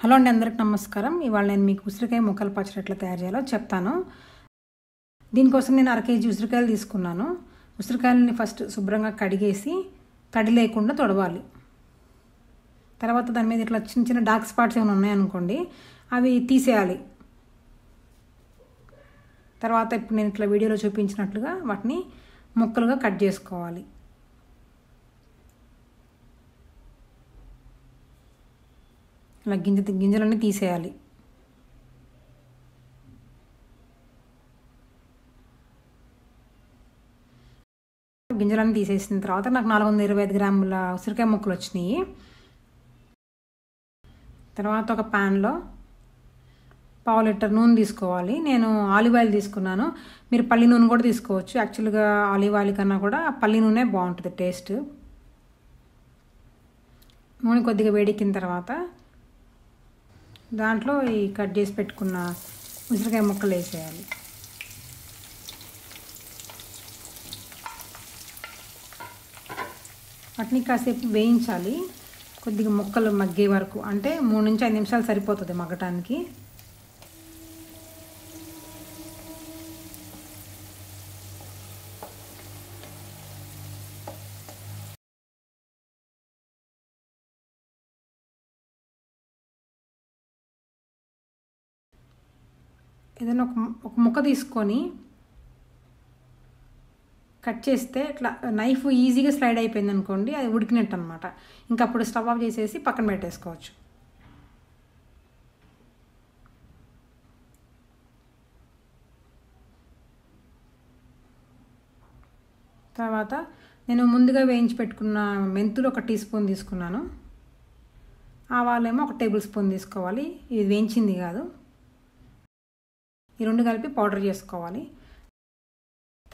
Hello అండి అందరికి నమస్కారం. ఇవాళ నేను మీకు ఉసిరికాయ ముక్కలు పచ్చడి ఎట్లా తయారు చేయాలో చెప్తాను. దీనికోసం నేను అర కేజీ ఉసిరికాయలు తీసుకున్నాను. ఉసిరికాయలని ఫస్ట్ శుభ్రంగా కడిగేసి తడి లేకుండా తొడవాలి. తర్వాత దాని మీద ఇట్లా చిన్న చిన్న డార్క్ స్పాట్స్ ఏమైనా ఉన్నాయనుకోండి అవి తీసేయాలి. తర్వాత ఇప్పుడు నేను ఇట్లా వీడియోలో చూపించినట్లుగా వాటిని ముక్కలుగా కట్ చేసుకోవాలి. ఇలా గింజ గింజలన్నీ తీసేయాలి. గింజలన్నీ తీసేసిన తర్వాత నాకు నాలుగు వందల ఇరవై ఐదు గ్రాముల ఉసిరికాయ ముక్కలు వచ్చినాయి. తర్వాత ఒక ప్యాన్లో పావు లీటర్ నూనె తీసుకోవాలి. నేను ఆలివ్ ఆయిల్ తీసుకున్నాను. మీరు పల్లి నూనె కూడా తీసుకోవచ్చు. యాక్చువల్గా ఆలివ్ ఆయిల్ కన్నా కూడా పల్లి నూనె బాగుంటుంది టేస్ట్. నూనె కొద్దిగా వేడెక్కిన తర్వాత దాంట్లో ఈ కట్ చేసి పెట్టుకున్న ఉసిరికాయ ముక్కలు వేసేయాలి. వాటిని కాసేపు వేయించాలి. కొద్దిగా ముక్కలు మగ్గే వరకు అంటే మూడు నుంచి ఐదు నిమిషాలు సరిపోతుంది మగ్గటానికి. ఏదైనా ఒక ఒక ముక్క తీసుకొని కట్ చేస్తే ఇట్లా నైఫ్ ఈజీగా స్లైడ్ అయిపోయింది అనుకోండి అది ఉడికినట్టు అనమాట ఇంకా అప్పుడు స్టవ్ ఆఫ్ చేసేసి పక్కన పెట్టేసుకోవచ్చు. తర్వాత నేను ముందుగా వేయించి పెట్టుకున్న మెంతులు ఒక టీ స్పూన్ తీసుకున్నాను. ఆవాలేమో ఒక టేబుల్ స్పూన్ తీసుకోవాలి. ఇది వేయించింది కాదు. ఈ రెండు కలిపి పౌడర్ చేసుకోవాలి.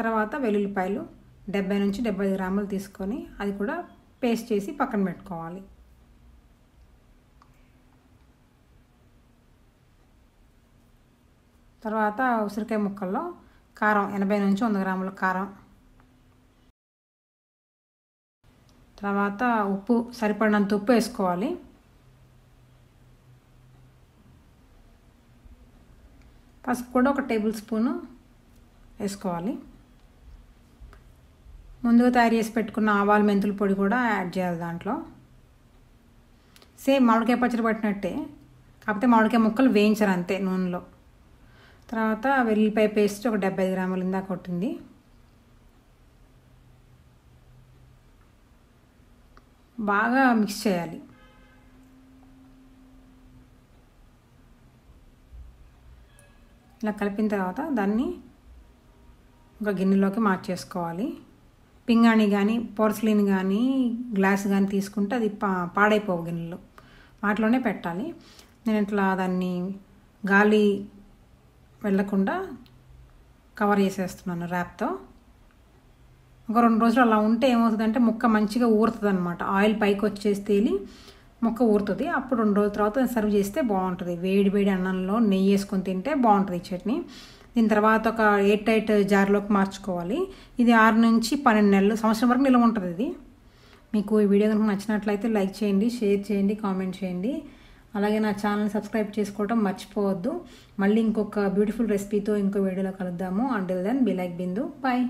తర్వాత వెల్లుల్లిపాయలు డెబ్బై నుంచి డెబ్బై గ్రాములు తీసుకొని అది కూడా పేస్ట్ చేసి పక్కన పెట్టుకోవాలి. తర్వాత ఉసిరికాయ ముక్కల్లో కారం ఎనభై నుంచి వంద గ్రాముల కారం. తర్వాత ఉప్పు సరిపడినంత ఉప్పు వేసుకోవాలి. పసుపు కూడా ఒక టేబుల్ స్పూను వేసుకోవాలి. ముందుగా తయారు చేసి పెట్టుకున్న ఆవాలు మెంతుల పొడి కూడా యాడ్ చేయాలి దాంట్లో. సేమ్ మామిడికాయ పచ్చడి పట్టినట్టే కాకపోతే మామిడికాయ ముక్కలు వేయించారు అంతే నూనెలో. తర్వాత వెల్లిపాయ పేస్ట్ ఒక డెబ్బై గ్రాములు ఇందా కొట్టింది. బాగా మిక్స్ చేయాలి. ఇలా కలిపిన తర్వాత దాన్ని ఒక గిన్నెలోకి మార్చేసుకోవాలి. పింగాణి కానీ పోర్సిలిన్ కానీ గ్లాస్ కానీ తీసుకుంటే అది పా పాడైపోవు గిన్నెలో. వాటిలోనే పెట్టాలి. నేను ఇట్లా దాన్ని గాలి వెళ్ళకుండా కవర్ చేసేస్తున్నాను ర్యాప్తో. ఒక రెండు రోజులు అలా ఉంటే ఏమవుతుందంటే ముక్క మంచిగా ఊరుతుంది అనమాట ఆయిల్ పైకి వచ్చేసి తేలి మొక్క ఊరుతుంది. అప్పుడు రెండు రోజుల తర్వాత సర్వ్ చేస్తే బాగుంటుంది. వేడి వేడి అన్నంలో నెయ్యి వేసుకొని తింటే బాగుంటుంది ఈ చట్నీ. దీని తర్వాత ఒక ఎయిట్ టైట్ జార్లోకి మార్చుకోవాలి. ఇది ఆరు నుంచి పన్నెండు నెలలు సంవత్సరం వరకు నిల్వ ఉంటుంది ఇది. మీకు ఈ వీడియో కనుక నచ్చినట్లయితే లైక్ చేయండి షేర్ చేయండి కామెంట్ చేయండి. అలాగే నా ఛానల్ సబ్స్క్రైబ్ చేసుకోవడం మర్చిపోవద్దు. మళ్ళీ ఇంకొక బ్యూటిఫుల్ రెసిపీతో ఇంకో వీడియోలో కలుద్దాము. Until then be like Bindu bye